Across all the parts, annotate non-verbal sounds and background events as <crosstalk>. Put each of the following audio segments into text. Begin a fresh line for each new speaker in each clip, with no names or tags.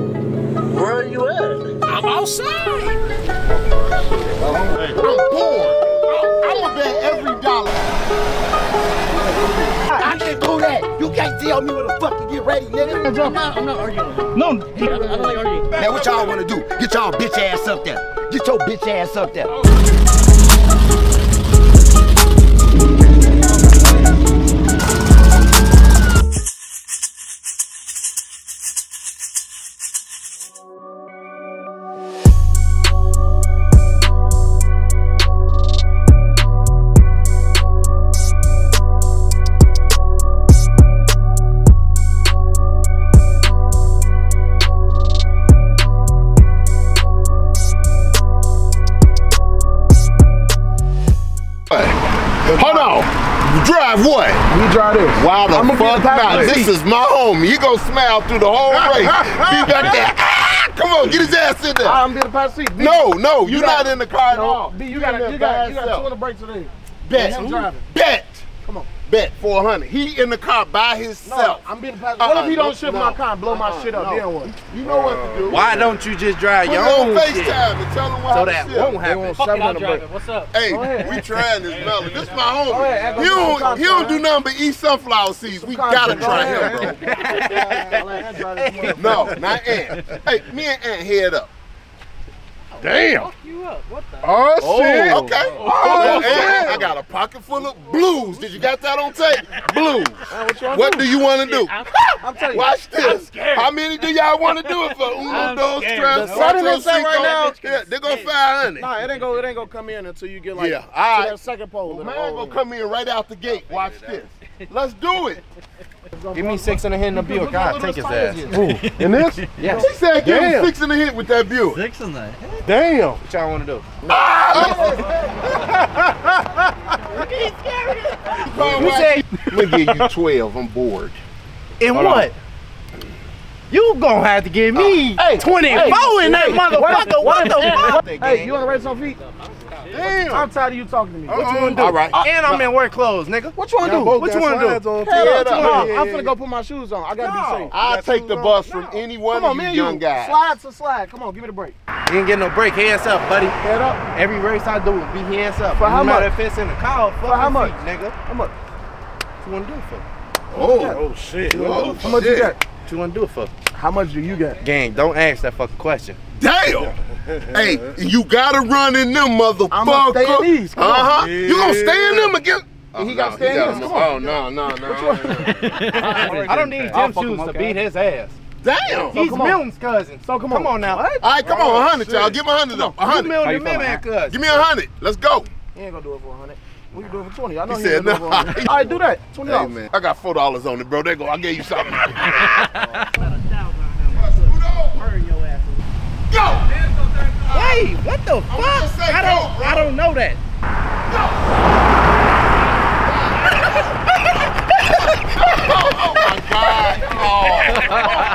Where are you at?
I'm outside.
I'm bored. I'm gonna bet every dollar.
I can do that. You can't tell me when the fuck to get ready, nigga.
I'm not, I'm not arguing.
No,
I don't, I don't like arguing.
Now what y'all wanna do? Get y'all bitch ass up there. Get your bitch ass up there.
Why the
I'ma
fuck not? This is my home. You gonna smile through the whole <laughs> race. Be back there. Ah, come on, get his ass in there.
I'm be the passenger seat. B,
No, no, you're
got-
not in the car at all.
B, you
in
got
there
you got you got two on the brakes today.
Bet.
I'm driving.
Bet.
Come on.
Bet 400. He in the car by
No,
himself.
I'm being the passenger.
Uh-uh,
what if he
uh-uh.
don't shift
no.
my car and blow my
Uh-uh,
shit up?
no.
Then what?
You know what to do.
Why don't you just drive
Put
your
it on
own shit?
FaceTime and tell him what
So
to
that
shift.
won't
They
happen.
want
Fuck it,
seven
I'll
on the
drive
brake.
it. What's up?
Hey, we trying this melon. This is my homie.
Go ahead, act like
he don't he don't do nothing but eat sunflower seeds. We gotta try him, <laughs> bro. <laughs> No, not Ant. Hey, me and Ant head up.
Damn.
Fuck you up. What the?
Oh, shit. Oh.
Okay.
Oh, oh, oh
Well, Ant, I got a pocket full of blues. Did you got that on tape? Blues.
What,
What
do?
do you want to do?
I'm, <laughs>
I'm telling you.
Watch this. How many do y'all want to do it for? <laughs> Uno,
I'm
dos,
scared.
tres,
The
setting
cuatro,
is set right now.
Yeah, they go 500.
Nah, it ain't go. It ain't gonna come in until you get like
Yeah,
to
all right.
that second pole.
Man,
of
gonna come in right out the gate. Watch this. <laughs> Let's do it.
Give me six and a hit in the Buick. God, take his ass.
In <laughs> this?
Yes.
He said give him six and a hit with that Buick.
six in that.
Damn.
What y'all want to do?
You say I'm gonna give you 12. I'm bored.
In what? You gonna have to give me
Hey,
24
hey,
in that
hey,
motherfucker. What the fuck?
Hey, you wanna race on feet?
Damn.
I'm tired of you talking to me. What you
Uh-uh.
wanna do?
All right.
And I'm in work clothes, nigga.
What you wanna
Y'all
do? What you wanna do?
on.
Hell
Head
no,
up.
no,
Yeah,
I'm
yeah,
finna go put my shoes on. I gotta
No.
be safe.
I'll take the bus from any one
Come on,
of you
and
young
you.
guys.
Slide to slide. Come on, give me the break.
You ain't get no break. Hands up, buddy.
Head up.
Every race I do, be hands up.
For how
no matter
much?
if it's in the car or
For how
fucking
much?
feet, nigga.
How much?
What you wanna do it for?
Oh, oh shit. Oh,
How much you oh,
shit.
got?
What you wanna do it for?
How much do you got?
Gang, don't ask that fucking question.
Damn. <laughs> hey, you gotta run in them motherfuckers.
I'ma stay in these.
Uh huh. You gonna stay in them again?
And he gotta stay in
got
these.
them- Oh
on.
no no no. <laughs>
I don't need gym shoes to beat his ass.
Damn.
He's
come.
Milton's cousin.
So come on.
Come
on.
on now.
All right, come on, a hundred, y'all. Give me a hundred though. A
You
hundred.
Milton the man cousin.
Give me a hundred. Let's go.
He ain't gonna do it for 100. We can do it for 20. I know
He
he,
said
ain't gonna do
no.
All right, do that. 20
Hey man, I got four dollars on it, bro. There go. I gave you something. Go.
Hey, what the fuck?
say
I don't,
bro.
I don't know that.
Oh my God. Oh,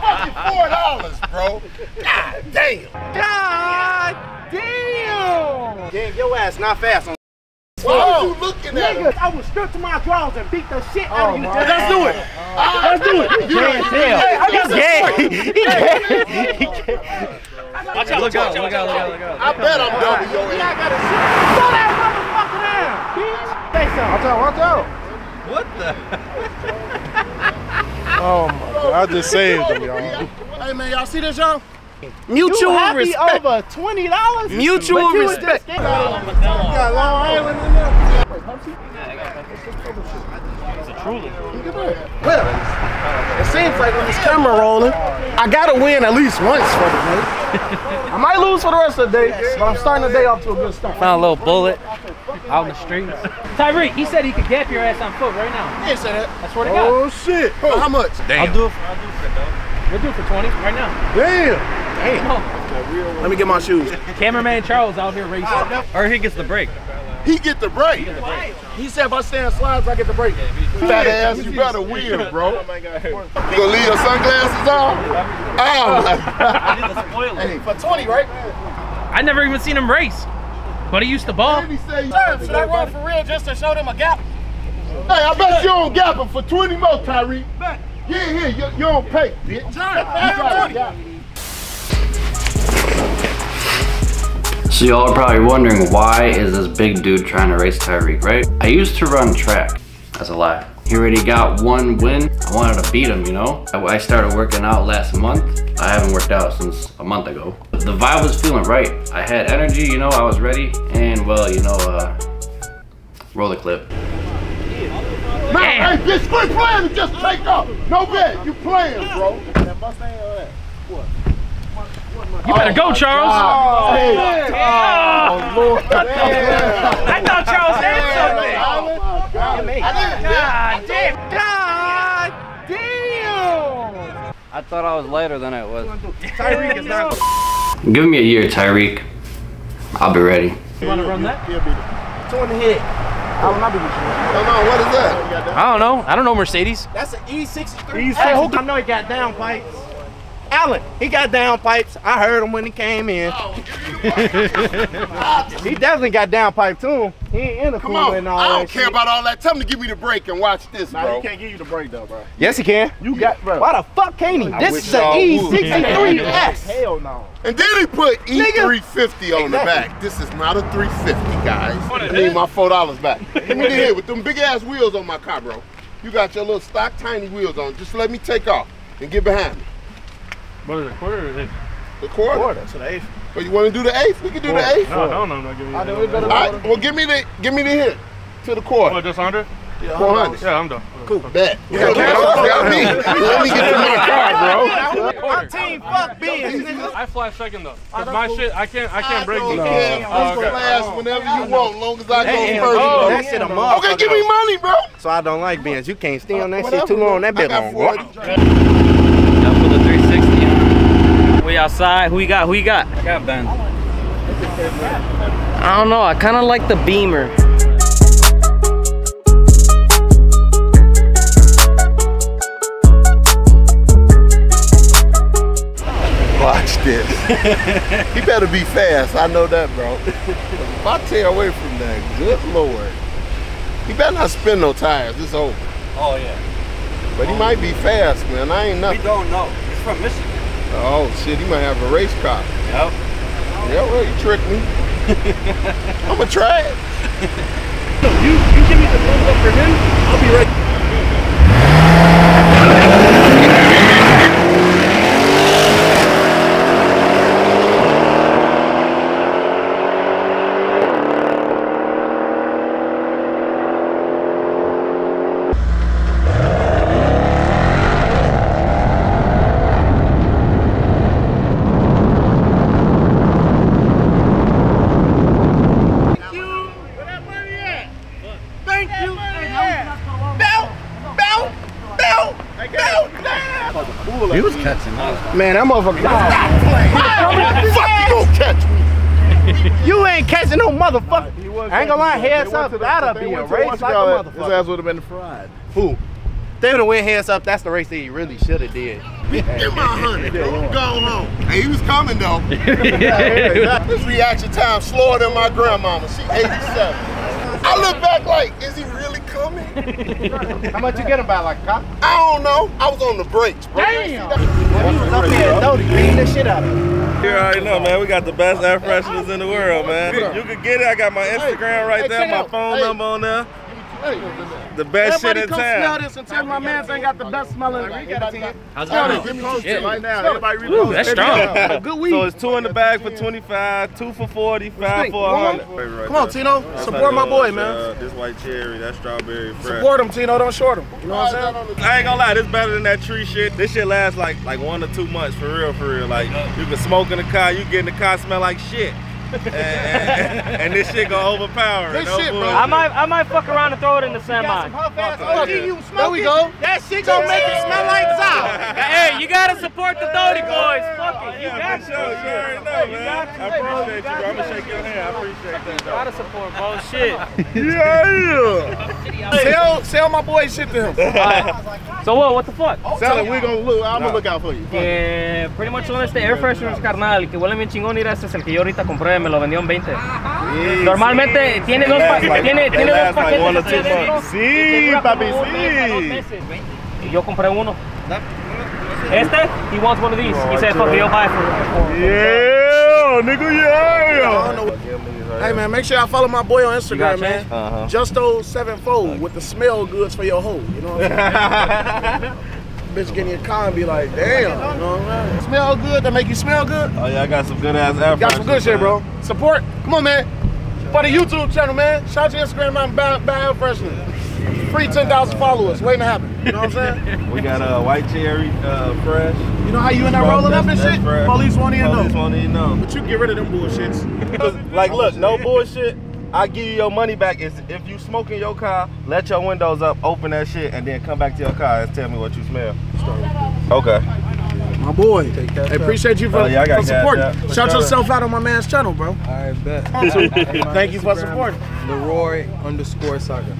fucking four dollars, bro. God damn.
God damn! Gang, your ass not fast on.
Why are you looking at him?
Nigga, I was stripped to my drawers and beat the shit out
Oh,
of you. Let's do it. Let's do it.
You
Damn,
don't-
damn.
Hey, I got
He gay. He gay.
Watch out, look out, look out, look out, look out.
I bet I'm double your
I gotta sit. Throw that motherfucker down, bitch. Say something.
Watch out, watch out.
What the?
Oh my god, I just saved him, y'all.
Hey man, y'all see this, y'all?
Mutual
happy
respect. over twenty dollars.
Mutual respect.
Respect.
Got Long Island in there. Well, it seems like when this camera rolling, I gotta win at least once for the day. I might lose for the rest of the day, but I'm starting the day off to a good start.
Found a little bullet out in the streets. Tyreek, he said he could gap your ass on foot right now.
He didn't say that.
I swear to God.
Oh shit! How much?
I'll do it. For, I'll do it for that, dog. We'll do it for 20 right now.
Damn.
Come on.
Let me get my shoes.
Cameraman Charles out here racing. Ah, or he gets the break.
He get the break.
He said if I stay in slides, I get the break.
Fat ass, you better <laughs> win, bro. Oh you gonna leave your sunglasses on? Ah. Oh,
Spoiler.
For 20, right?
I never even seen him race. But he used to ball.
Let me
Should I run for real just to show them a gap?
Hey, I bet you don't gap him for 20 more, Tyree. Yeah, yeah, you, you don't pay, bitch. You
So y'all are probably wondering why is this big dude trying to race Tyreek, right? I used to run track. That's a lie. He already got one win. I wanted to beat him, you know? I started working out last month. I haven't worked out since a month ago. The vibe was feeling right. I had energy, you know, I was ready. And well, you know, uh, roll the clip.
Man, hey, bitch, quit playing and just take off. No bet, you playing, bro.
You better go, oh Charles.
Oh, hey. oh Lord.
Oh, <laughs> I thought Charles had something.
Oh, my God.
God damn.
God damn!
I thought I was lighter than I was.
Tyreek is not. <laughs>
Give me a year, Tyreek. I'll be ready.
You want to run that?
He'll be the two in the head. I will not be with you.
Hold on, what is that?
I don't know. I don't know Mercedes.
That's an E63. E63. Hey, who, I know he got down pipes. Allen, he got down pipes. I heard him when he came in. Oh, <laughs> he definitely got down pipe too. He ain't in the
Come
cooler
on,
and all
I don't care
shit.
about all that. Tell him to give me the break and watch this,
Nah,
bro.
he can't give you the break though, bro.
Yes, he can.
You got, bro.
Why the fuck can't he?
this is an
y'all would.
E63S. Hell no.
And then he put E350 on the back. This is not a 350, guys. I need my four dollars back. <laughs> Give me the head with them big ass wheels on my car, bro. You got your little stock tiny wheels on. Just let me take off and get behind me.
What is it, quarter or eighth?
The quarter.
Quarter to the eighth.
Oh, you want to do the eighth? We can do the eighth.
No, no, no, no, give me
I
that.
know it better
All right. Well, give me the give me the hit to the quarter.
Oh, just 100?
Four hundred.
Yeah, I'm done.
Cool. Bet. Yeah, got me. Let me get to my car, <laughs> bro.
My team fuck biz, nigga.
I fly second though. 'Cause my shit, I can't, I
I
can't break
don't
these.
care.
Oh,
First
okay.
class whenever you want, long as I go first.
oh, that shit a motherfucker.
Okay, give me money, bro.
So I don't like Benz. You can't stay on that
uh,
shit too long. That bit long.
40.
Now for the 360.
We outside. Who you got? Who you got?
I got Ben.
I don't know. I kind of like the Beamer.
Watch this. <laughs> he better be fast. I know that, bro. if I tear away from that, good lord. He better not spin no tires. It's over.
Oh yeah.
But he might be fast, man. I ain't nothing.
We don't know. He's from Michigan.
Oh shit, he might have a race car.
Yep.
Yeah, well, you tricked me. <laughs> I'ma try it.
You, you give me the thumbs up for him, I'll be ready. Thank you. Belt, belt, belt, belt.
He was catching up.
Man, that motherfucker.
Fuck, you gonna catch me.
You ain't catching no motherfucker. I ain't gonna lie, heads up, that'll be a race like a
His ass would have been fried.
Who? They would have went heads up. That's the race that he really should have did.
Give my hundred, bro. Go home. Hey, he was coming though. <laughs> His reaction time slower than my grandmama. She 87. I look back like, is he really coming?
How much you get him by, like a cop?
I don't know. I was on the brakes, bro.
Damn. When he was up there at Doty, beating the shit out of him.
You already know, man. We got the best air fresheners in the world, man. You can get it. I got my Instagram right
hey,
there, my
out.
phone
Hey.
number on there.
Hey,
The best
Everybody
shit in
come smell
town.
this and tell my man ain't got the best smelling.
How's
Smell
that?
this. Give me two shit right now. Everybody
Ooh, that's strong.
repost. Good weed.
So it's two in the bag for 25, two for 40, five for 100.
Come on, Tino. Support my boy, man.
Uh, this white cherry, that strawberry fresh.
Support him, Tino. Don't short him. You know what I'm saying?
I ain't gonna lie, this better than that tree shit. This shit lasts like like one or two months for real, for real. Like you can smoke in the car, you get in the car, smell like shit. And, <laughs> and- and this shit gonna overpower.
This
No
shit, bro.
I might, I might fuck around and throw it in the semi.
How fast OG you smoking? There we go. That shit gonna make it smell like Zao. <laughs>
Hey, you gotta support the Doty boys. Fuck it, you
Yeah,
got
for
to.
sure. You already know, man.
got
I appreciate you,
You
bro. I'm gonna shake your hand. I appreciate that, though.
Gotta support, bro. Shit. <laughs>
yeah. Tell, sell my boy shit to him.
So what? What the fuck?
Tell him we gonna look. I'm gonna look out for you.
Que pretty much son este air fresheners carnal y que huelen bien chingón. Mira, este es el que yo ahorita compré, me lo vendió en 20. Normalmente tiene dos, pa- tiene,
they
tiene dos paquetes así
Sí, papi, sí.
meses. Y yo compré uno. Este, he wants one of these. He said, fuck it, he'll buy it for, for
Yeah. nigga, yeah.
I. Hey man, make sure y'all follow my boy on Instagram, man.
Uh-huh.
Justo sevenfold with the smell goods for your hoe. You know what I'm saying? <laughs> Bitch get in your car and be like, damn. You know what I'm saying? Smell good that make you smell good.
Oh yeah, I got some good ass air
Got some good
fresheners,
shit, bro. Support. Come on, man. For the YouTube channel, man. Shout out to Instagram, man. Bad, bad freshener. Free 10,000 followers. Waiting to happen. You know what I'm saying? <laughs>
We got a uh, white cherry uh, fresh.
You know how you in there rolling up and shit?
that's fresh.
Police won't even
Police
know.
won't even know.
But you get rid of them bullshits. <laughs>
like, look, no bullshit. I give you your money back. Is if you smoke in your car, let your windows up, open that shit, and then come back to your car and tell me what you smell. Okay.
My boy. Hey, appreciate you for,
Oh, yeah,
for supporting.
app.
Shout
sure.
yourself out on my man's channel, bro.
I bet. <laughs>
Thank you for supporting.
Leroy underscore saga.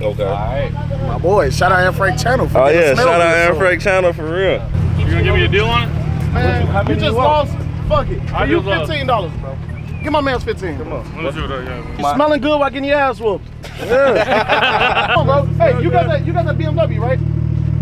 Okay. All right.
My boy. Shout out Air Freight channel for
Oh yeah, shout out
good,
Air Freight Channel for real.
You gonna give me a deal on it?
Man,
How
you just
you
lost. Fuck it.
I
you
just
fifteen dollars, bro. Give my man's fifteen.
Come on.
That, uh, yeah.
You smelling good while getting your ass whooped. Yeah. <laughs> Come on, bro. Hey, you got that? You got that BMW, right?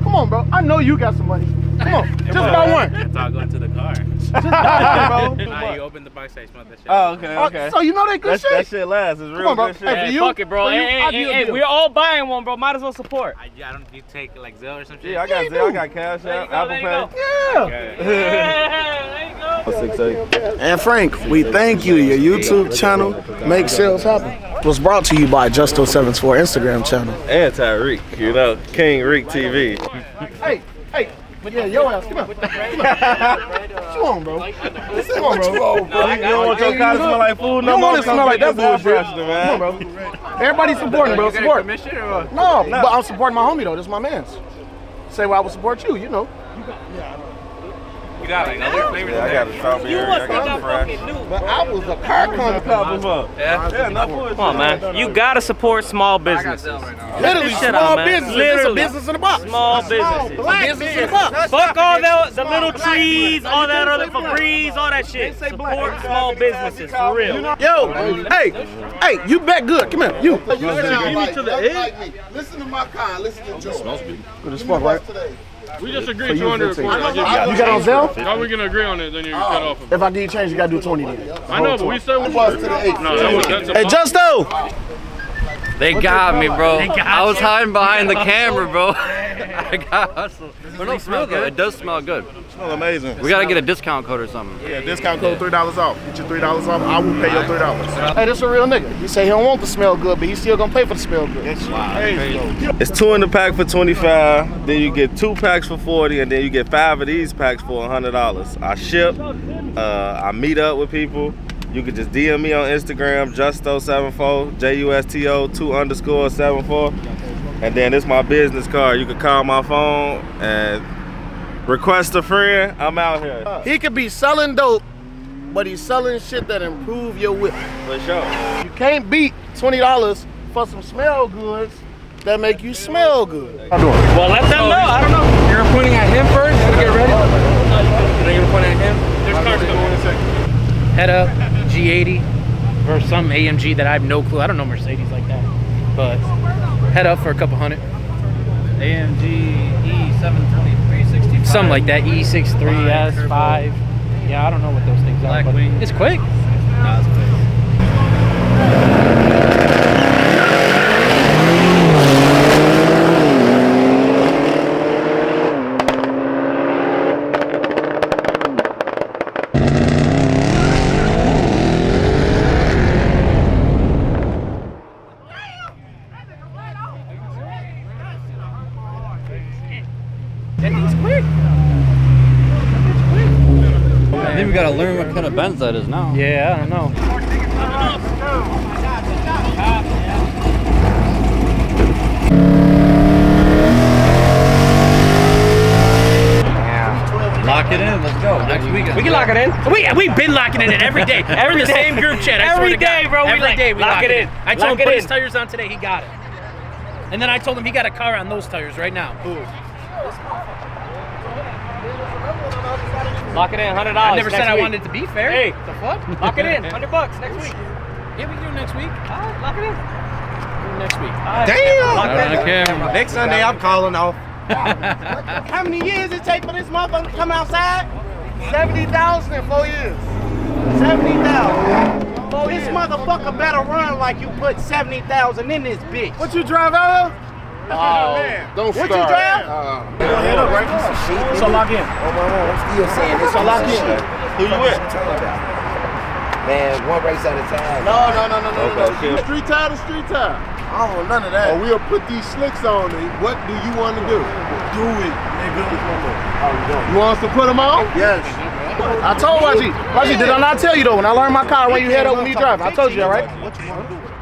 Come on, bro. I know you got some money. Come on, just buy one.
It's all going to the car.
Just buy one, bro. <laughs>
Nah, you open the box, I smell that shit.
Oh, okay,
Oh,
okay.
So you know that good
That,
shit.
that shit lasts. It's real
on, bro.
good shit.
Hey,
Hey,
for you-
fuck it, bro.
for you,
Hey,
I'll
hey,
give you a
hey, we're all buying one, bro. Might as well support.
I, I don't. You take like Zelle or some shit.
Yeah, I got
you
Zelle, I got Cash
There you
App,
go,
Apple
there you
Pay.
Yeah. <laughs>
there you go.
Six eight.
Ant Frank, we thank you. Your YouTube channel makes sales happen. Was brought to you by Justo 74 Instagram channel.
And Tyreek, you know, King Reek TV.
Hey, hey, but yeah, yo ass, come on. Come on. What you on, bro? Come on, bro.
You don't want your car to smell like food
You
no
don't want it to smell like that
Come get this air
bullshit.
man.
Come on, bro. Everybody supporting, bro. Support.
Commission or what?
No, but I'm supporting my homie though. This is my man's. Say why I would support you, you know.
You got like other flavors
Yeah, I got a strawberry, I got the fresh.
But I was a car
Couple
company.
months.
Yeah.
Yeah, not bullshit.
Come on, man. You gotta support small businesses.
Literally,
Shit
small
out, man.
business. It's a
Literally.
business in a box.
Small businesses.
Black business in a box.
Fuck all the, the little trees, all that other Febreze, all that shit. Support small businesses, for real.
Yo, hey, hey, you bet good. Come here, you.
You sound like, like, like me. Listen to my car. Listen to oh, Joe.
Good as fuck, right?
Today.
We just agreed 200.
You
I you-
got on Zelle?
How we gonna agree on it? Then you cut off. Of.
If I give you change, you gotta do 20 then.
I know, but we said we
Bust to the eight.
No, that was, that's a
Hey, Justo!
They got me, bro. I was hiding behind the camera, bro. <laughs> I got hustled. But no, for real though, it does smell good.
Smell amazing.
We gotta get a discount code or something.
Yeah, discount code $3 off. Get your $3 off. I will pay your $3.
Hey, this is a real nigga. He say he don't want the smell good, but he still gonna pay for the smell good.
It's two in the pack for 25. Then you get two packs for 40, and then you get five of these packs for $100. I ship. Uh, I meet up with people. You can just DM me on Instagram, Justo74, J-U-S-T-O 2 underscore 74. And then it's my business card. You can call my phone and request a friend. I'm out here.
He could be selling dope, but he's selling shit that improve your whip.
For sure.
You can't beat $20 for some smell goods that make you smell good.
Well, let them know. I don't know.
You're pointing at him first. You get ready. Then you're pointing at him.
There's cars coming.
head up G80 or some AMG that I have no clue. I don't know Mercedes like that, but head up for a couple hundred,
AMG E72365.
something like that. E E63 S5. Yeah, I don't know what those things are, but it's quick.
It's quick.
That thing's quick.
I think we gotta learn what kind of Benz that is now.
Yeah, I know.
Lock it in. Let's go. Next weekend.
We can lock it in.
We we've been locking it in every day. Every the same group chat. I
Every
swear to God.
day, bro, we
Every
like-
day we
lock
lock,
it
it
in.
I told
Lock
him put
in.
his tires on today. He got it. And then I told him he got a car on those tires right now.
Lock it in, hundred dollars.
I never said I wanted it to be fair.
Hey.
the fuck? <laughs>
Lock it in, hundred bucks next week.
Yeah, we can do it next week.
All right, lock it in.
Do it next week.
Damn!
Lock it
camera.
Next Sunday, I'm calling off. <laughs> How many years it take for this motherfucker to come outside?
70,000 in four years.
Seventy thousand. This motherfucker better run like you put seventy thousand in this bitch.
What you drive out of?
Oh, don't
What
start.
you drive?
Uh,
Head up, right? So lock in.
I'm still saying this.
So lock in.
Who you with?
Man, one race at a time.
no, no, no, no, no, no.
Okay, okay.
Street tire to street tire.
I don't want none of that.
Or we'll put these slicks on it. What do you want to do?
do it, nigga.
You want us to put them on?
Yes. I told YG. YG, did I not tell you though? When I learned my car, when you head up with me driving, I told you, all right?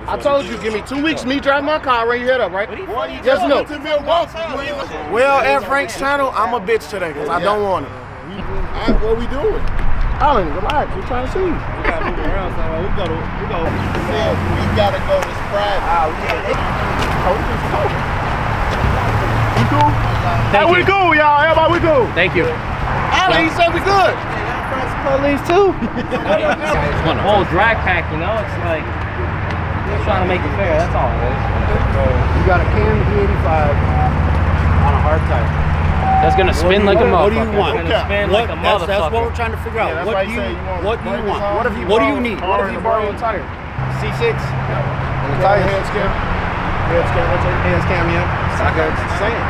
I told you, give me two weeks, me drive my car, when you head up, right? Yes no?
You ain't looking-
Well, Ant Frank's channel, I'm a bitch today, because I don't want it.
All right, what we doing?
Alan, relax. We're trying to see you.
We gotta move around somewhere. We gotta, we gotta.
Said we gotta go to Sprite.
Ah, oh, we cool?
Thank
Hey, we
you.
cool, y'all. Everybody, we cool.
Thank you.
Alan, he said we good.
Police too. <laughs> One whole drag pack, you know. It's like just trying to make it fair. That's all it is.
You got a Cam E85 on a hard tire.
That's gonna spin like a
What do you want?
It's gonna spin like a
That's, that's what we're trying to figure out.
Yeah,
what do you
you want
What do you want? What if you
What do you need? What if you borrow a tire?
C6?
And the tire head scan? Head scan, what's it?
Hands cam, yeah.
I got you saying.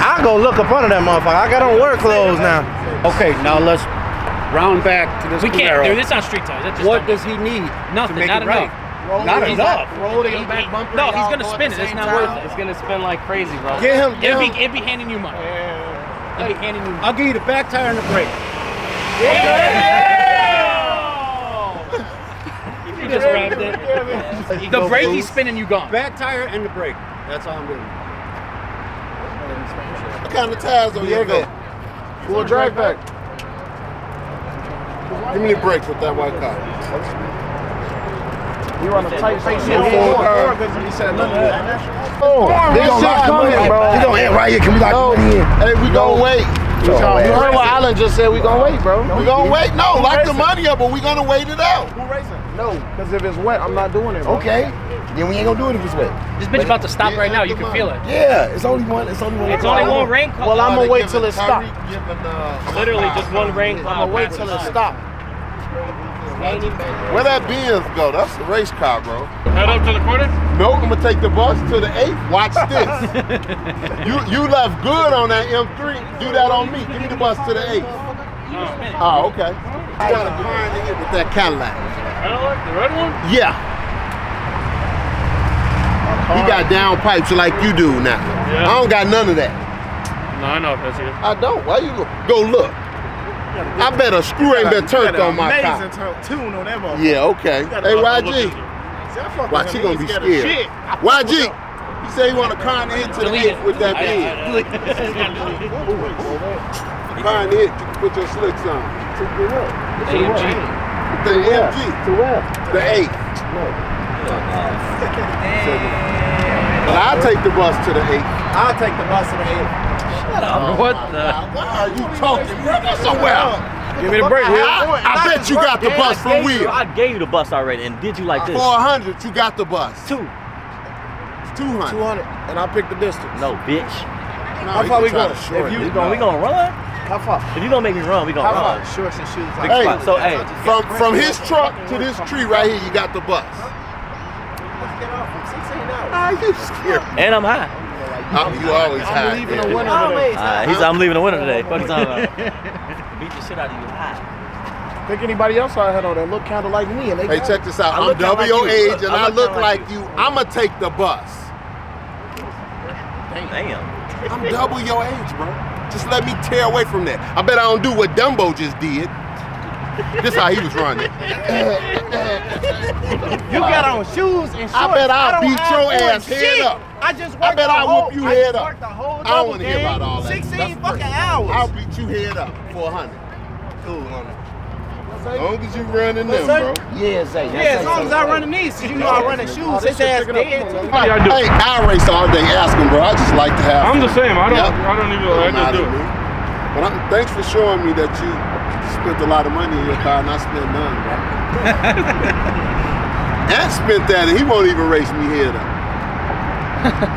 I go look up under that motherfucker. I got on work clothes now. Okay, now let's round back to this
We can't,
Camaro.
dude. It's not street tires.
What does he need
Nothing,
to make
not
it right?
Enough.
Not
He's
enough.
Roll the back bumper.
No, he's gonna spin it. It's not
time.
worth it.
It's gonna spin like crazy, bro.
Get him, get
It'd be, it'd be handing you money. It'd be handing you money.
I'll give you the back tire and the brake. Yeah. <laughs>
You just wrapped it. <laughs> The brake he's spinning, you gone.
Back tire and the brake. That's all I'm doing.
What kind of tires on your
Diego.
vet?
Full drag pack.
Give me the brakes with that white car.
You run a tight face shit.
Full car.
He said nothing.
Oh,
This shit coming, bro.
You gonna end right here? Can we lock
No,
money
hey, we gonna wait.
You heard what Alan just said. We gonna wait, bro.
We gonna wait. No, lock the money up, but we gonna wait it out.
Who racing? No, because if it's wet, I'm not doing it. Bro.
Okay. Then we ain't gonna do it if it's wet.
This bitch about to stop right now. You can feel it.
Yeah, it's only one. It's only one.
It's only one rain cloud.
Well, I'm gonna wait till it stop.
Tyreek giving, uh,
Literally just one rain cloud.
I'm gonna wait till it stop.
Where that Benz go? That's the race car, bro.
Head up to the corner?
No, I'm gonna take the bus to the eighth. Watch <laughs> this. you you left good on that M3. Do that on me. Give me the bus to the eighth. Oh, oh okay. You got a the with that Cadillac.
I don't like the red one.
Yeah. He got down pipes like you do now.
Yeah.
I don't got none of that.
No, I know that's it.
I don't. Why you look? Go look. I bet a screw ain't been turned on my car.
Amazing tune on that motherfucker.
Yeah, okay.
got
Hey,
a
YG.
See, I fuck
Watch, he gonna be scared.
Shit.
YG. He said he want to con into the hit to the
Delete
eighth
it.
with that
I-
bid.
I-
Car in the hit. Put your slicks on.
AMG.
The MG.
To where?
The eighth. But I'll take the bus to the eighth.
I'll take the bus to the eight. <laughs>
What the?
Why are you talking, bro? Go somewhere.
Give me the break, Will.
I, I bet you got the bus from Will.
I gave you the bus already, and did you like this?
400, you got the bus.
Two.
200.
200, and I'll pick the distance.
No, bitch.
No,
How
he
far we
try
going?
to short
If you
it.
we gonna we gonna run?
How far?
If you gonna make me run, we gonna
How far?
run.
Shorts and shoes.
Big
Hey.
So hey,
From from his truck to this tree right here, you got the bus. Let's get off in sixteen hours. Ah, you scared.
and I'm high.
Oh, you always high.
leaving
yeah.
a winner today.
Uh, he's I'm leaving the winner today. Fuck you talking about? Beat the shit out of you high.
Think anybody else out here though that look kind of like me and they
Hey, check
it.
this out.
I
I'm
look
double
like
your
you.
age and
I
I
look
look like
like
you. I'ma take the bus.
Damn.
I'm double your age, bro. Just let me tear away from that. I bet I don't do what Dumbo just did. <laughs> this how he was running.
You got on shoes and shorts.
I bet I'll
don't
beat your
on
ass head
shit.
up.
I just
I
worked
bet
the
I'll
whole,
whoop you
I
head up.
the whole
I don't want to hear about all that.
16
That's
fucking
crazy.
hours.
I'll beat you head up for a hundred.
cool on it.
As long as you running them, bro.
Yeah, Zay.
Yeah, as long as I run the knees, 'cause you know I run the shoes. His ass dead. too.
Yeah, I do.
Hey, I race all day. asking, bro. I just like to have.
I'm the same. I don't.
Yep.
I don't even. I
Don't
just do it.
me. But I'm, thanks for showing me that you spent a lot of money in your car and I spent none, bro. <laughs> and spent that and he won't even race me head up.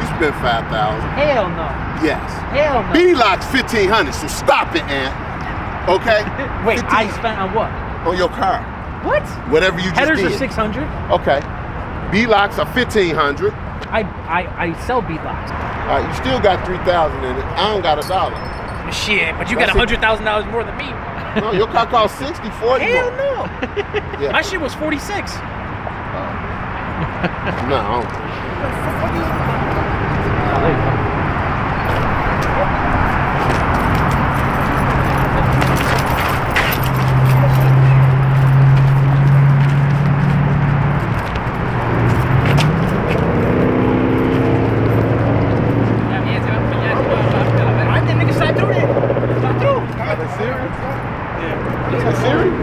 you spent 5000
Hell no.
Yes.
Hell no.
B locks 1500 so stop it, Ant. Okay? <laughs>
Wait, I spent on what?
On your car.
What?
Whatever you just
Headers are 600.
Okay. B locks are 1500.
I I, I sell beat locks.
All right, you still got 3000 in it. I don't got a dollar.
Shit, but you got
That's
a hundred thousand dollars more than me.
No, your car cost 60, 40
Hell
more.
no.
Yeah.
My shit was 46.
No, I don't. Are they serious? Yeah. Are serious?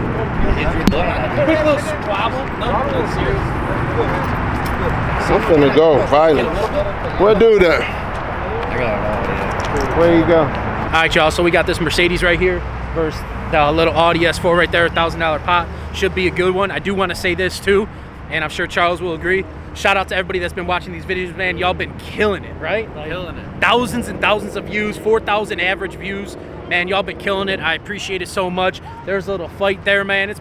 Quick little squabble. No, no, serious.
I'm finna go, violent. Where do that? Where you go?
All right, y'all. So we got this Mercedes right here versus the little Audi S4 right there, thousand dollar pot. Should be a good one. I do want to say this too, and I'm sure Charles will agree. Shout out to everybody that's been watching these videos, man. Y'all been killing it, right? Like,
Killing it.
Thousands and thousands of views, 4,000 average views. Man, y'all been killing it. I appreciate it so much. There's a little fight there, man. It's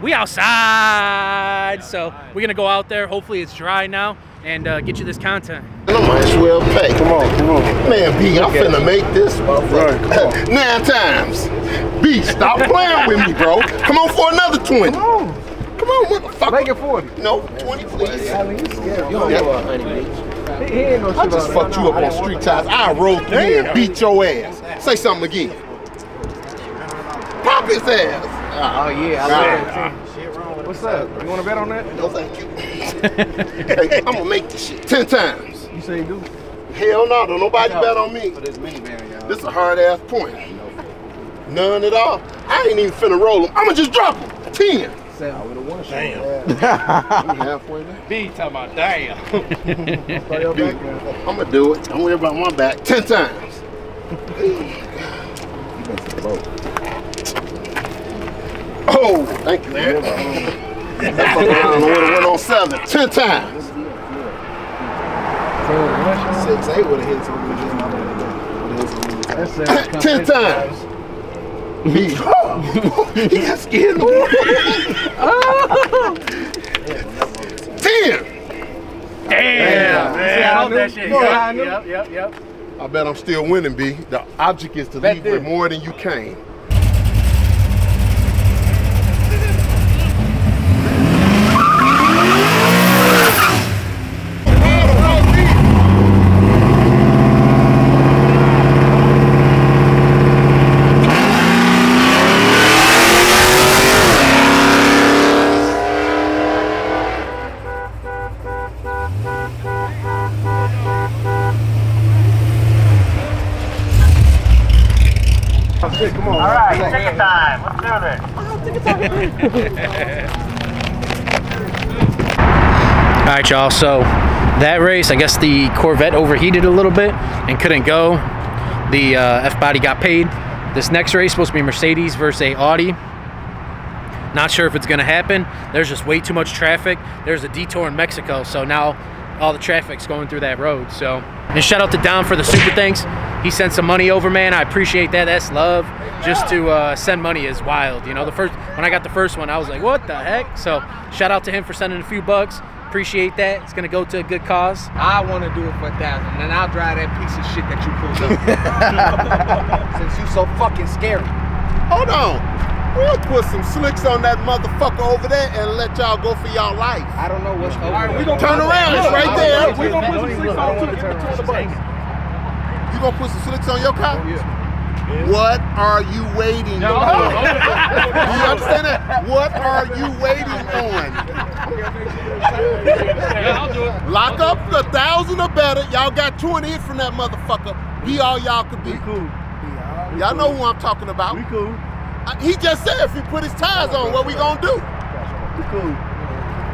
we outside, so we're gonna go out there. Hopefully it's dry now and uh, get you this content.
I might as well pay. Come on, come on. Man, B, I'm finna make this motherfucker. <laughs> Nine times. B, stop <laughs> playing with me, bro. Come on for another 20. Come on. Come on, motherfucker. Make it 40. No, 20, please. You don't do a Yeah. I just fucked you up on street ties. I rolled through here and beat your ass. Say something again. Pop his ass.
Oh yeah, I
Ah.
What's up? You want to bet on that?
No, thank you. hey, I'm gonna make this shit 10 times.
You say you do?
Hell no, don't nobody bet on me.
But it's minivan, y'all.
This a hard ass point. None at all. I ain't even finna roll them. I'ma just drop them. 10.
I would have won.
Damn. I'm <laughs> halfway there.
B talking about damn.
I'ma do it. Don't worry about my back. 10 times. Oh, thank you, man. That fucker around would have went on seven. 10 times.
Six eight would have hit something.
Ten times. Me. he got scared. Ten.
Damn,
man.
I hope that shit.
You know how I
Yep,
knew?
yep, yep, yep.
I bet I'm still winning, B. The object is to leave with more than you came.
All right,
y'all. So that race, I guess the Corvette overheated a little bit and couldn't go. The uh, F body got paid. This next race supposed to be Mercedes versus a Audi. Not sure if it's gonna happen. There's just way too much traffic. There's a detour in Mexico, so now all the traffic's going through that road. So, and shout out to Don for the super thanks. He sent some money over, man. I appreciate that. That's love. Just to uh, send money is wild. You know, the first when I got the first one, I was like, what the heck? So, shout out to him for sending a few bucks. Appreciate that. It's gonna go to a good cause.
I want to do it for a thousand, and I'll drive that piece of shit that you pulled up. <laughs> Since you so fucking scary.
Hold on. We'll put some slicks on that motherfucker over there and let y'all go for y'all life.
I don't know what's over there.
we gonna turn around. It's right there.
We gonna put some
slicks
on
too. You gonna put some slicks on your car? Oh, What are you waiting on? <laughs> Do you understand that? What are you waiting on? Lock up the thousand or better. Y'all got 20 in from that motherfucker. Be all y'all could be. cool. Y'all know who I'm talking about. We cool. He just said if he put his tires on, what we gonna do? We cool.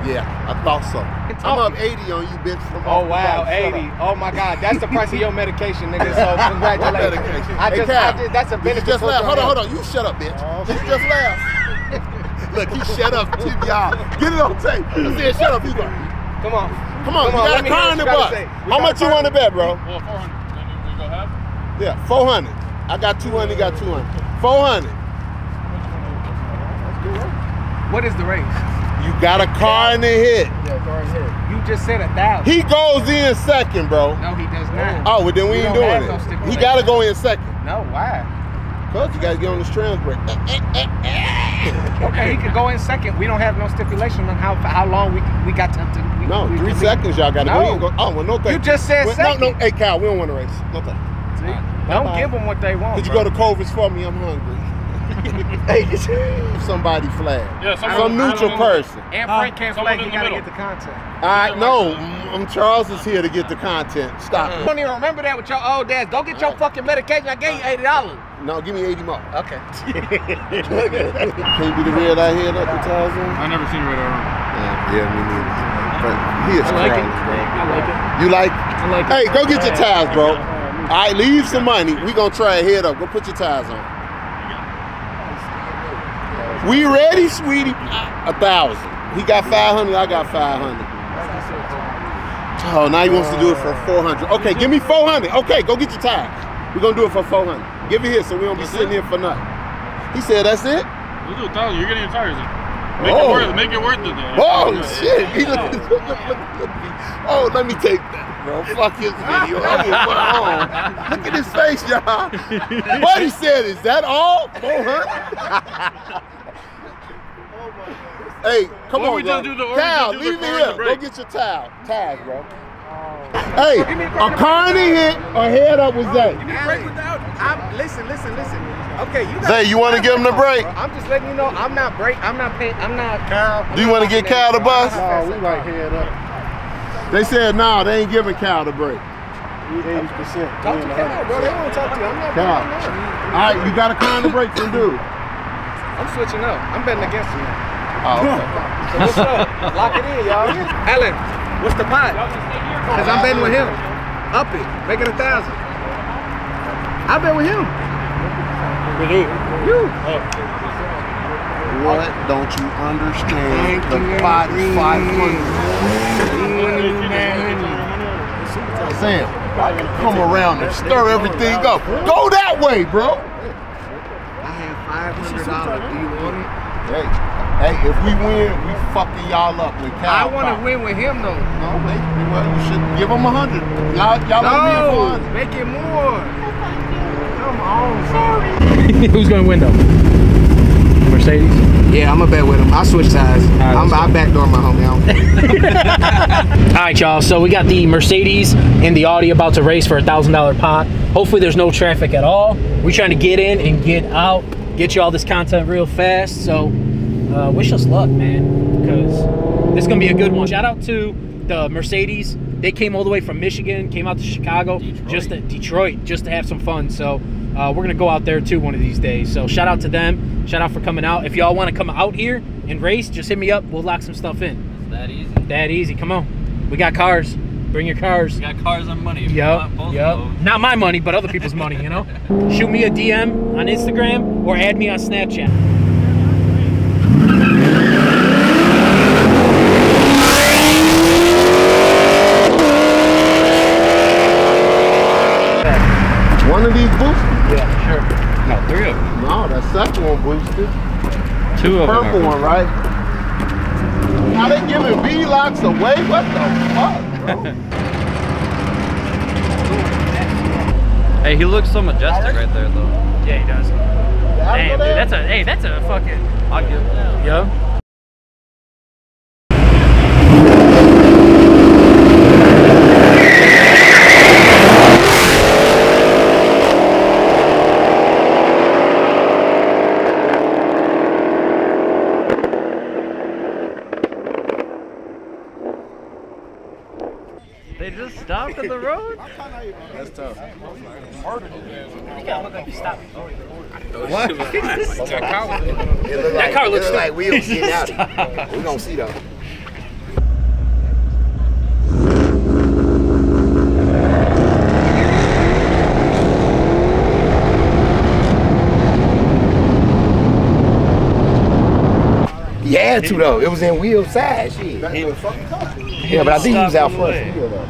Yeah, I thought so. I'm up 80 on you, bitch. From
Oh wow.
Shut
80.
up.
Oh my God, that's the price of your medication, nigga. So <laughs>
What
congratulations.
medication?
I
Hey,
just,
Cal,
I just, that's a
did you
benefit.
just
for
laugh. Hold on, hold on. You shut up, bitch. Oh. You just laugh. <laughs> Look, he shut up too, y'all. Get it on tape. I said shut up. He go.
Come on.
Come on,
Come
you
on,
got a car in the
you gotta
butt.
say. We
How much you
car-
want to bet, bro?
Well, 400. Then we go half.
Yeah, 400. I got 200, got 200. 400.
What is the race?
You got a car in the hit.
Yeah, car in hit. You just said a thousand.
He goes in second, bro.
No, he does not.
Oh, well then we,
We
ain't doing it.
no
he gotta go in second.
No, why?
Cause you gotta get on this trans brake.
Eh, eh, eh, okay, he could go in second. We don't have no stipulation on how how long we we got to. to we,
No,
we
three seconds y'all gotta
no.
go. Oh, well, no thank
You just said
well,
second.
No, no, hey Cal, we don't want to race. No thank
See? Don't give them what they want.
Could you
bro.
go to Culver's for me? I'm hungry. <laughs> hey, somebody flag.
Yeah,
Some neutral
I don't know.
person.
Ant Frank can't
Someone
flag. You gotta
middle.
get the content.
All right, no, I'm Charles is here to get the content. Stop.
You don't even remember that with your old dads. Go get your fucking medication. I gave you eighty dollars.
No, give me 80 more.
Okay. <laughs> <laughs>
Can't be the red eye head up the tires.
I never seen red arrow.
Yeah, yeah, me neither. But he is
I like it.
Bro.
I like it.
You like?
I like it.
Hey, go get your ties, bro. All right, leave some money. We gonna try a head up. Go put your ties on. We ready, sweetie? A thousand. He got five hundred. I got five hundred. Oh, now he wants to do it for four hundred. Okay, give me four hundred. Okay, go get your tires. We're gonna do it for four hundred. Give it here so we don't be sitting here for nothing. He said that's it.
We'll do a thousand. You're getting your tires in. Make
Oh.
it worth. Make it worth it. Though.
Oh shit! Oh, let me take that, bro. Fuck his video. I mean. Look at his face, y'all. What he said is that all? Four hundred. <laughs> Hey, come
What
on,
we
bro.
just do the- or we
Cal,
just the
leave me here. Go get your towel. Tag, bro. Oh. Hey, a car in the hit or head up with Zay?
Break listen, listen, listen. Okay, you.
Zay, you want to give him the break?
I'm just letting you know. I'm not break. I'm not paying. I'm not. Kyle.
Do you want to get Cal the bus?
No, we like head up.
They said no, they ain't giving Cal the break.
We 80 percent.
Talk to Cal, bro. They want to talk to you. I'm not.
Cal. All right, you got a car in the break from dude.
I'm switching up. I'm betting against you. Now.
Oh, okay. <laughs>
So what's up? Lock it in, y'all. Alan, what's the pot? Cause I'm betting with him. Up it. Make it a thousand. I bet with him.
With who?
You.
What don't you understand? The pot is 500. Sam, come around and stir everything up. Go that way, bro.
I have five hundred dollars. Do you want it?
Hey, hey, if we win, we fucking y'all up with
I want to win with him though.
No, they, well, you should give him a hundred. Y'all, y'all
No,
let me
make it more. Come on, sorry. <laughs>
Who's going to win though? Mercedes.
Yeah, I'm a bet with him. I switch sides. I'm, I backdoor my homie. I don't <laughs> <laughs>
All right, y'all. So we got the Mercedes and the Audi about to race for a thousand dollar pot. Hopefully, there's no traffic at all. We're trying to get in and get out, get you all this content real fast. So, uh, wish us luck, man, because this is gonna be a good one. Shout out to the Mercedes. They came all the way from Michigan, came out to Chicago, just to Detroit, just to have some fun. So uh, we're gonna go out there too one of these days. So shout out to them. Shout out for coming out. If y'all want to come out here and race, just hit me up. We'll lock some stuff in.
That easy.
That easy. Come on. We got cars. Bring your cars.
We got cars and money. if you
Yep.
want both of
Yep. Not my money, but other people's money, you know? <laughs> Shoot me a DM on Instagram or add me on Snapchat.
One of these boosted?
Yeah, sure.
No, three of them.
No, that second one boosted.
Two of them.
Purple one, right? Now they giving V-locks away? What the fuck, bro? <laughs>
Hey, he looks so majestic right there, though.
Yeah, he does. Damn, dude, that's a hey, that's a fucking
I'll give it.
yo.
They just stopped at the road?
That's tough.
What?
That car looks
like wheels getting out. We gonna see though. Yeah, too though. It was in wheel side. Shit. Yeah, but I think he was out front.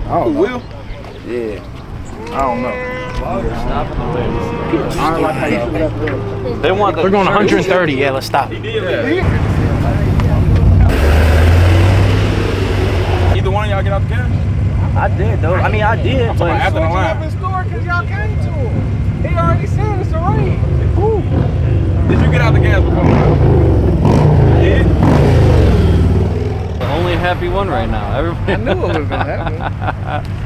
I.
Will?
Yeah.
I don't know.
They want the
We're going 130. Yeah, let's stop.
Either one of y'all get out the car?
I did, though. I mean, I did.
I'm
but
after the line.
up in store because y'all came to him. He already said it's a rain. Ooh.
Did you get out the gas before? Yeah.
The only happy one right now. Everybody.
I knew it was going to happen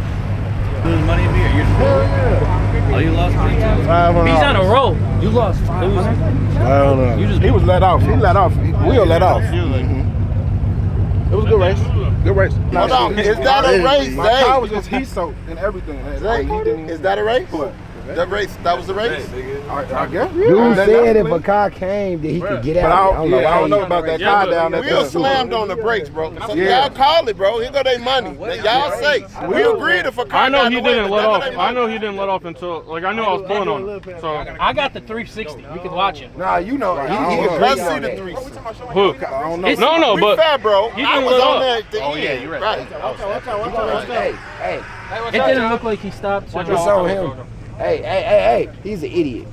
losing money in beer. You're, oh, you lost money too.
Five hundred.
He's on a roll.
You lost five hundred.
I don't know.
You just-
he was let off. He let off. Will let off. It was a good race. Good race.
Hold on, is that a race,
My
Zay?
car was just heat soaked and everything.
Zay,
He didn't-
is that a race?
What?
That race, that was the race?
I, I guess.
Dude said if a car came, that he could get
But
out.
I don't, yeah, I don't know about that
Yeah,
car down there.
Will slammed on the brakes, bro. So
Yeah.
Y'all call it, bro. Here go their money. Y'all say. We agreed if a car
I know he
in the way,
didn't let off. I know he didn't let off until like I knew I was pulling on him. So
I got the 360. We can watch it.
Nah, you know, he, he
don't
Let's see the
that.
three.
who?
I don't know.
No, no,
we
but
fair, bro.
he
I
didn't
was
let
on
up.
there at the
Oh, yeah,
end.
you're right.
Right.
Hey, hey,
It didn't look like he stopped.
it's on him. Hey, hey, hey, hey, he's an idiot.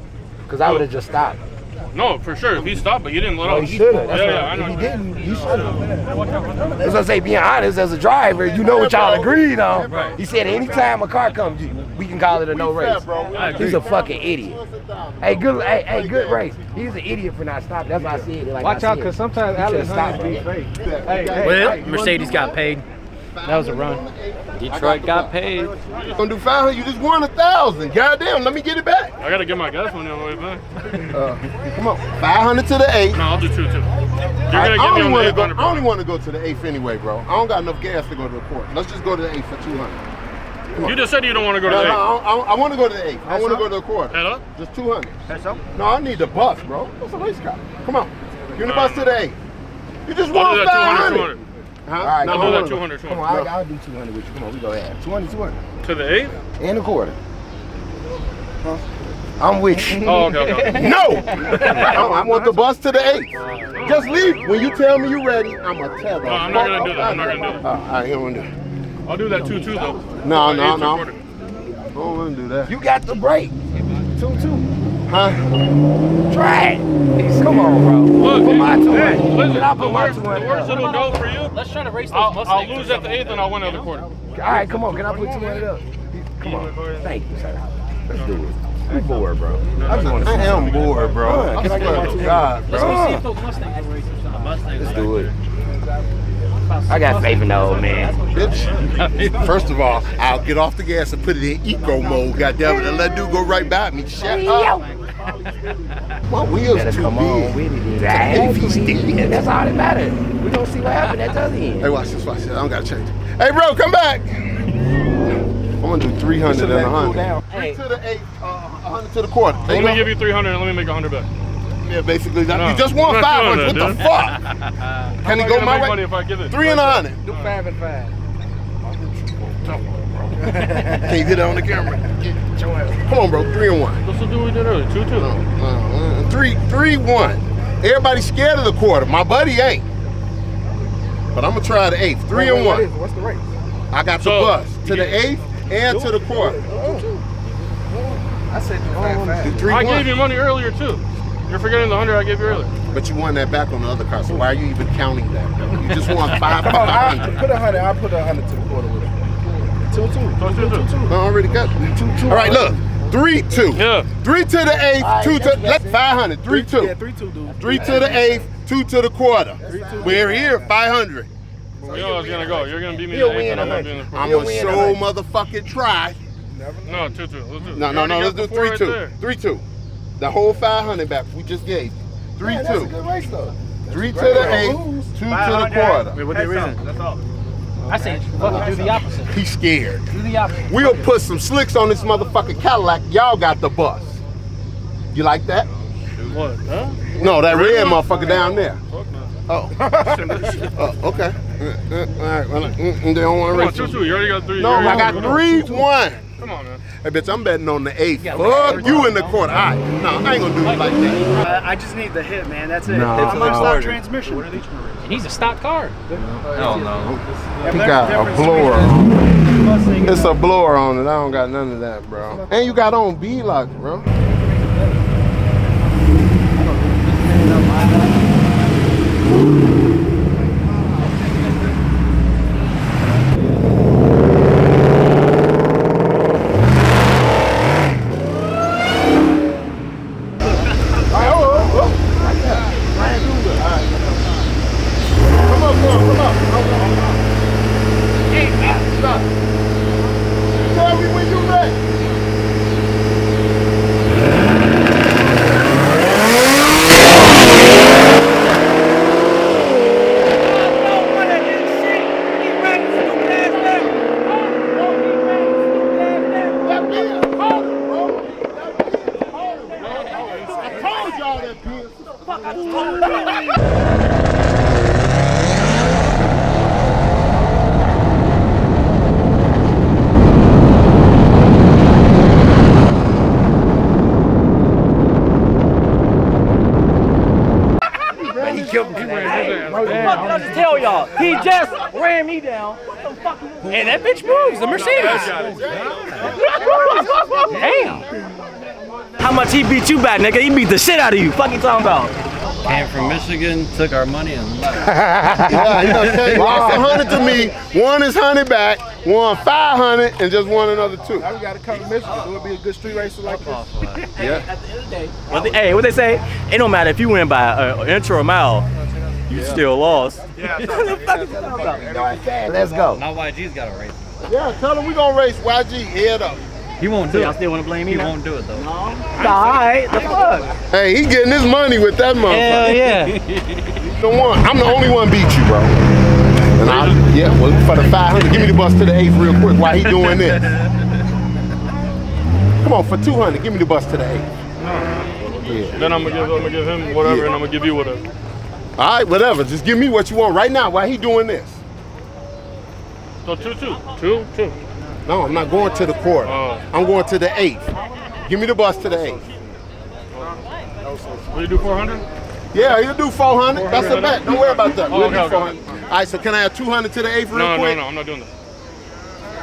Cause I would have just stopped.
no, for sure. If he stopped, but you didn't let off.
he should have.
Yeah, yeah, I
If
know.
he didn't, he should have. As I say, being honest, as a driver, you know what y'all agreed on. He said anytime a car comes, we can call it a no race. He's a fucking idiot. Hey, good, hey, hey, good race. He's an idiot for not stopping. That's why I said it. Like
Watch
I
out, because sometimes
He
Alex
should've
Hunter
stopped,
fake. Hey, hey,
Well,
hey,
Mercedes got paid. That was a run.
Detroit got paid.
Gonna do 500. You just won a thousand. Goddamn, let me get it back.
I gotta get my gas money on the way back.
Uh, come on. 500 to the eighth.
No, I'll do two too. You're
I,
gonna
I
get me
only
on
want
the
to go. I only want to go to the eighth anyway, bro. I don't got enough gas to go to the court. Let's just go to the eighth for 200.
You just said you don't want to go to
No,
the
no. I, I, I want to go to the eighth. I want to go to the quarter.
Head up.
Just 200. No, I need the bus, bro. That's a race car. Come on. Give me the bus to the eighth. You just
I'll
won 500.
200, 200.
Huh?
All right,
No,
come
I'll do
on.
that 200,
Come
200.
on, I'll, I'll do 200 with you. Come on, we go ahead. 200, 200.
To the eighth?
And a quarter. I'm with you.
Oh, okay, okay.
No! I, I want the bus to the eighth. Just leave. When you tell me you're ready, I'm going to tell them.
No, I'm not gonna do that. I'm not gonna do
Oh,
that.
all right, you don't want to do it.
I'll do that two two though.
No, no, no. I don't want to do that.
You got the break. 2 2.
Huh?
Try it. Come on, bro.
Look,
Put my
hey,
200.
hey, listen,
Can I
the
put my
worst, the worst it'll go for you.
Let's try to race those
I'll, I'll lose at the eighth and I'll win at the quarter.
All right, come on. Can I put 200 up? Come on. Thank you, sir. Let's do it. I'm bored, bro. I just want to.
I am bored, bro.
Come
I
can I get
swear to
200?
God,
Let's go see if
bro.
those Mustangs will race or something.
Let's do it. I got faith in the old man.
Bitch. First of all, I'll get off the gas and put it in eco mode, goddammit, and let dude go right by me. Shut up. <laughs> My wheels
Better
too
come on
big.
with it. then.
If he's dead.
That's all that matters. We don't see what happened at the other end.
Hey, watch this, watch this. I don't gotta change it. Hey, bro, come back. I'm gonna do 300 and 100. Three to the eight, uh, 100 to the quarter. There
Let me
go.
give you 300 and let me make 100 back.
Yeah, basically,
No,
you just won
I'm
500. What
that,
the fuck? <laughs> Can
am
he
I
go my way?
money if I give it?
Three and a hundred.
Do five and five.
Can you get it on the camera? <laughs> Come on, bro. Three and one.
Let's do what we did earlier. Two two.
Uh, three, three, one. Everybody's scared of the quarter. My buddy ain't. But I'm gonna try the eighth. Three and
What is
one.
it? What's the race?
I got the
So,
bus to the eighth and to the quarter.
I said do five five.
three
I
one.
gave you money earlier too. You're forgetting the 100 I gave you earlier.
But you won that back on the other car. So why are you even counting that? bro? You just won five <laughs>
Come on, I
hundred.
put a hundred. I put a hundred to the quarter with it. Two two.
Two two.
I already got two, two. All right, look. Three, two.
Yeah.
Three to the eighth,
All right,
two to
that's-
let's
that's
five hundred. Three, two.
Yeah, three two, dude.
Three to the eighth, two to the quarter. We're here, 500.
You know I was gonna go. You're gonna beat me
He'll
in the eighth
win
and I'm gonna be in the
I'm gonna show
tonight.
motherfucking try.
No, two two. Let's do it.
No, no, no, let's do three, two. Three, two. The whole 500 back we just gave. Three,
Yeah, that's a
two.
good race though.
Three to the eighth, two to the quarter.
Wait, what the reason?
That's all.
I say, fucking do the opposite.
He's scared.
Do the opposite.
We'll put some slicks on this motherfucking Cadillac. Y'all got the bus. You like that?
What? Huh?
No, that red motherfucker down there. Oh. <laughs> oh okay. Uh, uh, all right. Well, uh, mm, they don't want
Come
to
on,
race.
two two. You already got three.
No,
you
I
already
got three, one.
Come on, man.
Hey, bitch, I'm betting on the eighth. Fuck you in the corner. All right. No, I ain't gonna do it like that.
Uh, I just need the hit, man. That's it.
No.
I'm
No.
gonna start transmission.
And he's a stock car.
Hell no.
He got a blower on. It's a blower on it. I don't got none of that, bro. And you got on B locks, bro. y'all that Benz.
Fuck, I just told you.
He killed me.
What the fuck did I just tell y'all? He just ran me down. What the fuck?
And that bitch moves, the Mercedes.
Damn. How much he beat you back, nigga? He beat the shit out of you. Fuck you talking about?
Came from Michigan, took our money and left.
yeah, he done take- lost a hundred to me, won his hundred back, won five hundred, and just won another two.
Now we gotta come to Michigan. It would be a good street racer like this.
Yeah.
What they, hey, what they say? It don't matter if you win by an inch or a mile. You still lost. Yeah. <laughs>
Let's go.
Now YG's got a race.
Yeah, tell him we gonna race YG head up.
He won't do
Y'all
it.
still want to blame me?
He
now?
won't do it though. No.
Alright, the fuck?
Hey, he getting his money with that motherfucker.
Hell
motherfucker.
yeah. <laughs>
The one, I'm the only one beat you, bro. And I, yeah, well, for the 500, give me the bus to the eighth real quick while he doing this. Come on, for 200, give me the bus to the eighth. Yeah.
Then I'm gonna give, I'm gonna give him whatever,
Yeah.
and I'm gonna give you whatever.
All right, whatever. Just give me what you want right now while he doing this.
So two, two, two, two.
No, I'm not going to the court.
Oh.
I'm going to the eighth. Give me the bus to the eighth.
Will you do 400?
Yeah, he'll do 400. That's a bet. Don't worry about that.
Oh,
We'll
okay,
do
okay.
400. All right, so can I have 200 to the eighth real
No, no,
quick?
no. I'm not doing that.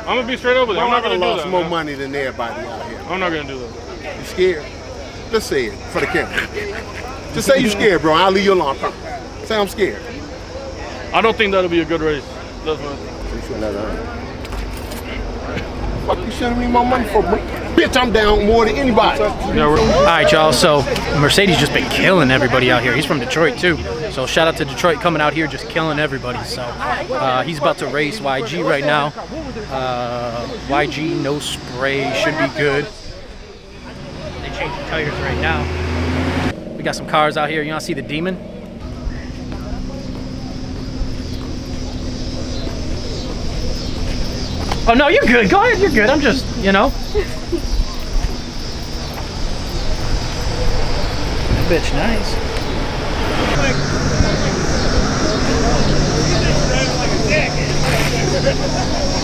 I'm gonna be straight over there. I'm
Well,
not gonna do
lost
that.
more
man.
money than everybody out here.
I'm not gonna do that.
You scared? Just say it for the camera. Just say you scared, bro. I'll leave you alone. Come. Say I'm scared.
I don't think that'll be a good race. That's what.
Fuck you sending me my money for, bro? Bitch, I'm down more than anybody.
All right, y'all. So Mercedes just been killing everybody out here. He's from Detroit too. So shout out to Detroit coming out here, just killing everybody. So uh, he's about to race YG right now. Uh, YG no spray should be good. They changed the tires right now. We got some cars out here. You want to see the Demon? Oh no, you're good. Go ahead. You're good. I'm just, you know. That bitch nice. All <laughs>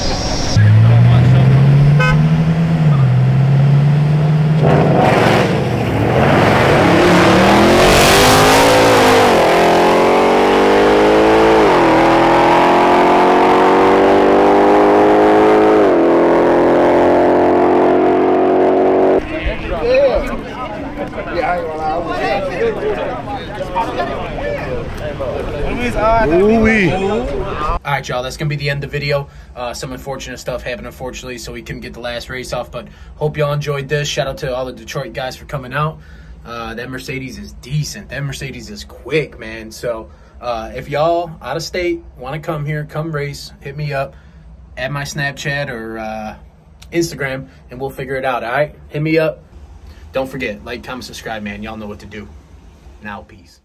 right, y'all. That's gonna be the end of the video. Uh, some unfortunate stuff happened, unfortunately, so we couldn't get the last race off. But hope y'all enjoyed this. Shout out to all the Detroit guys for coming out. Uh, that Mercedes is decent. That Mercedes is quick, man. So uh, if y'all out of state want to come here, come race, hit me up at my Snapchat or uh, Instagram, and we'll figure it out. All right, hit me up. Don't forget, like, comment, subscribe, man. Y'all know what to do. Now, peace.